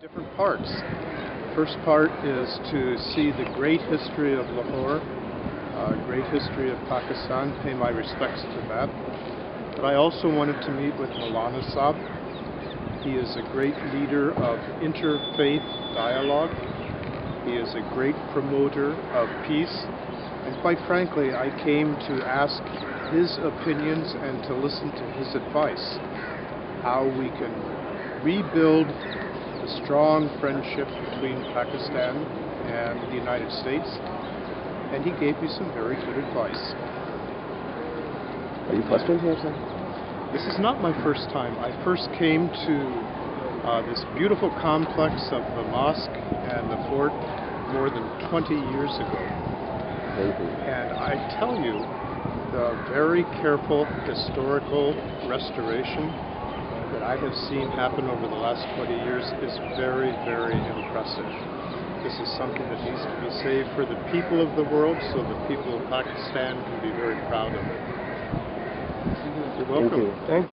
different parts. First part is to see the great history of Lahore, uh, great history of Pakistan, pay my respects to that. But I also wanted to meet with Maulana Saab. He is a great leader of interfaith dialogue. He is a great promoter of peace. And quite frankly, I came to ask his opinions and to listen to his advice. How we can rebuild the strong friendship between Pakistan and the United States. And he gave me some very good advice. Are you frustrated here, sir? This is not my first time. I first came to uh, this beautiful complex of the mosque and the fort more than 20 years ago. And I tell you, the very careful historical restoration that I have seen happen over the last 20 years is very, very impressive. This is something that needs to be saved for the people of the world so the people of Pakistan can be very proud of it. You're welcome. Thank you. Thank